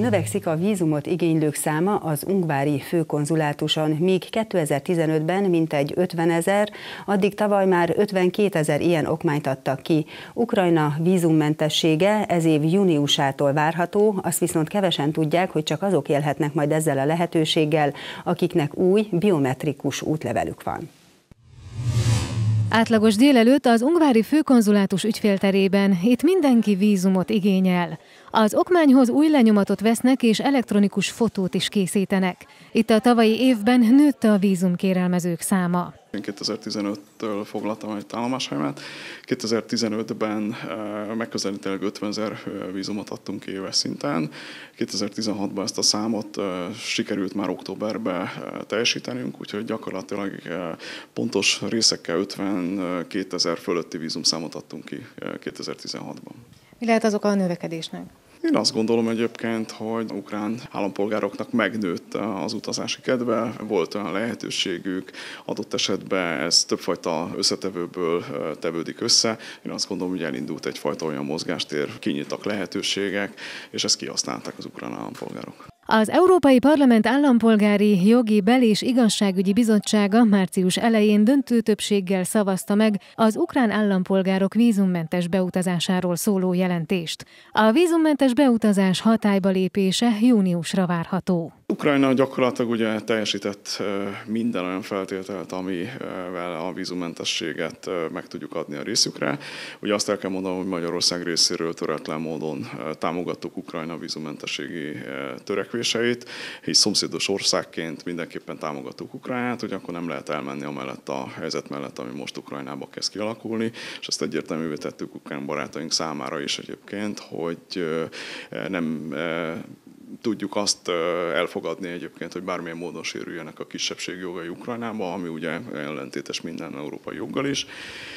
Növekszik a vízumot igénylők száma az ungvári főkonzulátuson, míg 2015-ben mintegy 50 ezer, addig tavaly már 52 ezer ilyen okmányt adtak ki. Ukrajna vízummentessége ez év júniusától várható, azt viszont kevesen tudják, hogy csak azok élhetnek majd ezzel a lehetőséggel, akiknek új biometrikus útlevelük van. Átlagos délelőtt az ungvári főkonzulátus ügyfélterében itt mindenki vízumot igényel. Az okmányhoz új lenyomatot vesznek és elektronikus fotót is készítenek. Itt a tavalyi évben nőtt a vízumkérelmezők száma. Én 2015-től foglaltam egy állomáshelyet. 2015-ben eh, megközelítőleg 50 ezer vízumot adtunk éves szinten. 2016-ban ezt a számot sikerült már októberben teljesítenünk, úgyhogy gyakorlatilag pontos részekkel 52 ezer fölötti vízumszámot adtunk ki 2016-ban. Mi lehet azok a növekedésnek? Én azt gondolom egyébként, hogy ukrán állampolgároknak megnőtt az utazási kedve, volt olyan lehetőségük, adott esetben ez többfajta összetevőből tevődik össze. Én azt gondolom, hogy elindult egyfajta olyan mozgástér, kinyitottak lehetőségek, és ezt kihasználták az ukrán állampolgárok. Az Európai Parlament Állampolgári Jogi Bel- és Igazságügyi Bizottsága március elején döntő többséggel szavazta meg az ukrán állampolgárok vízummentes beutazásáról szóló jelentést. A vízummentes beutazás hatályba lépése júniusra várható. Ukrajna gyakorlatilag ugye teljesített minden olyan feltételt, amivel a vízumentességet meg tudjuk adni a részükre. Ugye azt el kell mondanom, hogy Magyarország részéről töretlen módon támogattuk Ukrajna vízumentességi törekvéseit, hisz szomszédos országként mindenképpen támogattuk Ukrajnát, hogy akkor nem lehet elmenni amellett a helyzet mellett, ami most Ukrajnába kezd kialakulni, és ezt egyértelművé tettük ukrán barátaink számára is egyébként, hogy nem tudjuk azt elfogadni egyébként, hogy bármilyen módon sérüljenek a kisebbség jogai Ukrajnába, ami ugye ellentétes minden európai joggal is.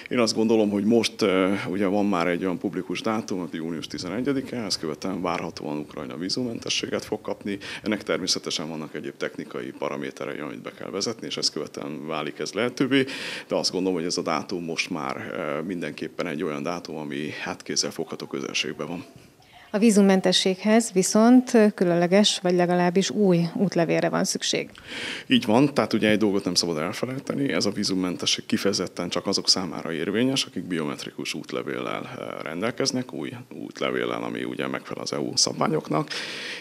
Én azt gondolom, hogy most ugye van már egy olyan publikus dátum, hogy június 11-e, ezt követően várhatóan Ukrajna vízumentességet fog kapni. Ennek természetesen vannak egyéb technikai paraméterei, amit be kell vezetni, és ezt követően válik ez lehetővé, de azt gondolom, hogy ez a dátum most már mindenképpen egy olyan dátum, ami hát fogható közelségben van. A vízummentességhez viszont különleges, vagy legalábbis új útlevélre van szükség. Így van, tehát ugye egy dolgot nem szabad elfelejteni, ez a vízummentesség kifejezetten csak azok számára érvényes, akik biometrikus útlevéllel eh, rendelkeznek, új útlevéllel, ami ugye megfelel az EU szabványoknak,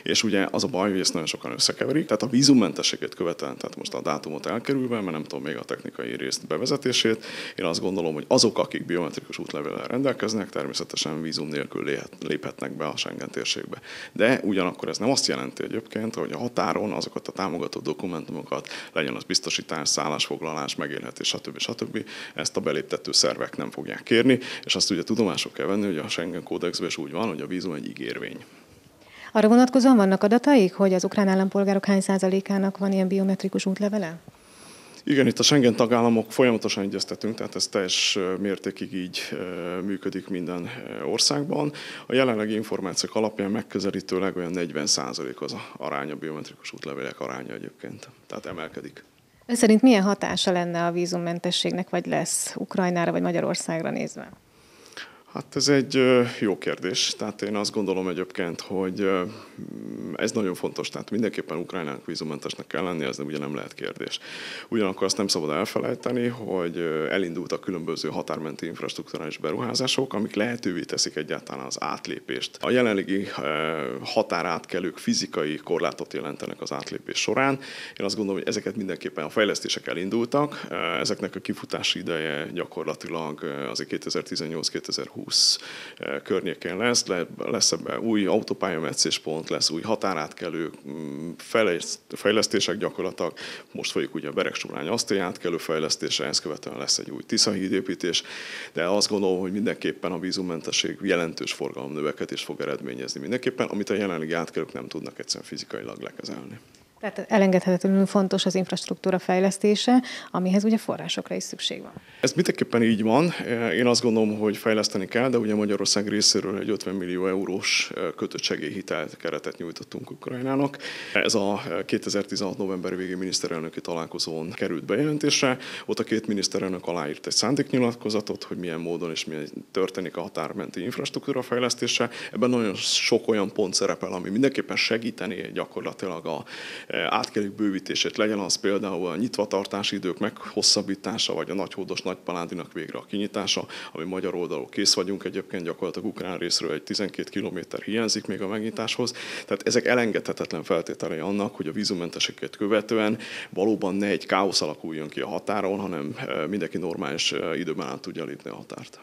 és ugye az a baj, hogy ezt nagyon sokan összekeverik, tehát a vízummentességet követően, tehát most a dátumot elkerülve, mert nem tudom még a technikai részt bevezetését, én azt gondolom, hogy azok, akik biometrikus útlevéllel rendelkeznek, természetesen vízum nélkül léphetnek be a Schengen térségbe. De ugyanakkor ez nem azt jelenti egyébként, hogy a határon azokat a támogató dokumentumokat, legyen az biztosítás, szállásfoglalás, megélhetés, stb. stb. ezt a beléptető szervek nem fogják kérni, és azt ugye tudomások kell venni, hogy a Schengen kódexben is úgy van, hogy a vízum egy ígérvény. Arra vonatkozóan vannak adataik, hogy az ukrán állampolgárok hány százalékának van ilyen biometrikus útlevele? Igen, itt a Schengen tagállamok folyamatosan egyeztetünk, tehát ez teljes mértékig így működik minden országban. A jelenlegi információk alapján megközelítőleg olyan 40% az aránya, a biometrikus útlevélek aránya egyébként, tehát emelkedik. Ön szerint milyen hatása lenne a vízummentességnek, vagy lesz Ukrajnára vagy Magyarországra nézve? Hát ez egy jó kérdés. Tehát én azt gondolom egyébként, hogy ez nagyon fontos. Tehát mindenképpen Ukrajnának vízumentesnek kell lenni, ez ugye nem lehet kérdés. Ugyanakkor azt nem szabad elfelejteni, hogy elindultak különböző határmenti infrastruktúrális beruházások, amik lehetővé teszik egyáltalán az átlépést. A jelenlegi határátkelők fizikai korlátot jelentenek az átlépés során. Én azt gondolom, hogy ezeket mindenképpen a fejlesztések elindultak. Ezeknek a kifutási ideje gyakorlatilag azért 2018-2020 20 eh, környékén lesz, lesz ebben új autópályametszéspont, lesz új határátkelő, mm, fejlesztések gyakorlatilag. Most folyik ugye a Beregsurány asztai átkelő fejlesztése, ezt követően lesz egy új Tisza hídépítés, de azt gondolom, hogy mindenképpen a vízummentesség jelentős forgalom növekedést fog eredményezni mindenképpen, amit a jelenlegi átkelők nem tudnak egyszerűen fizikailag lekezelni. Tehát elengedhetetlenül fontos az infrastruktúra fejlesztése, amihez ugye forrásokra is szükség van. Ez mindenképpen így van. Én azt gondolom, hogy fejleszteni kell, de ugye Magyarország részéről egy 50 millió eurós kötöttsegélyhitelt keretet nyújtottunk Ukrajnának. Ez a 2016. november végi miniszterelnöki találkozón került bejelentésre. Ott a két miniszterelnök aláírt egy szándéknyilatkozatot, hogy milyen módon és milyen történik a határmenti infrastruktúra fejlesztése. Ebben nagyon sok olyan pont szerepel, ami mindenképpen segíteni gyakorlatilag a átkelők bővítését, legyen az például a nyitvatartási idők meghosszabbítása, vagy a nagyhódos nagypalándinak végre a kinyitása, ami magyar oldalról kész vagyunk, egyébként gyakorlatilag ukrán részről egy 12 km hiányzik még a megnyitáshoz. Tehát ezek elengedhetetlen feltételei annak, hogy a vízumenteseket követően valóban ne egy káosz alakuljon ki a határon, hanem mindenki normális időben át tudja lépni a határt.